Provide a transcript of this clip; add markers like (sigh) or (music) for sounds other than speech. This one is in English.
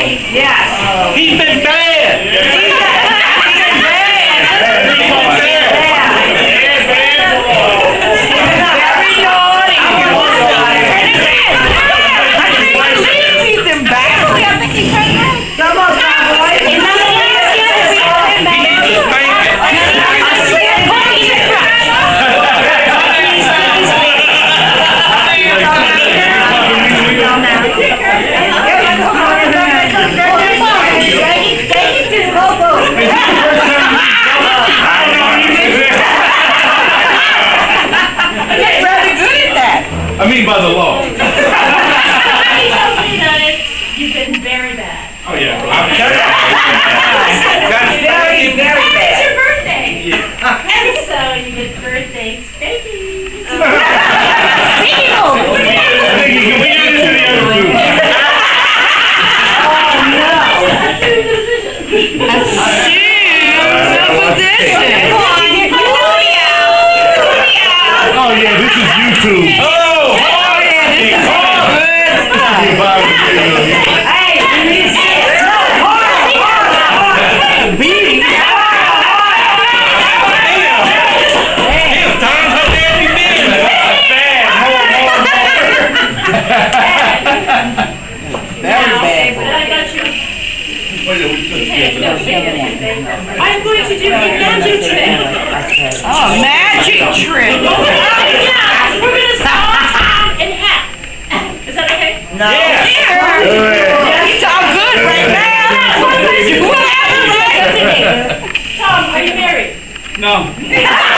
Yes. He's been bad. I mean by the law. this? Come on. Oh, yeah, this is YouTube. Oh, I'm going to do a magic trick. Oh, magic trick. Oh, yeah, We're going to stop Tom and hat. Is that okay? No. Yeah. That's all good right now. What happened? Tom, are you married? No. (laughs)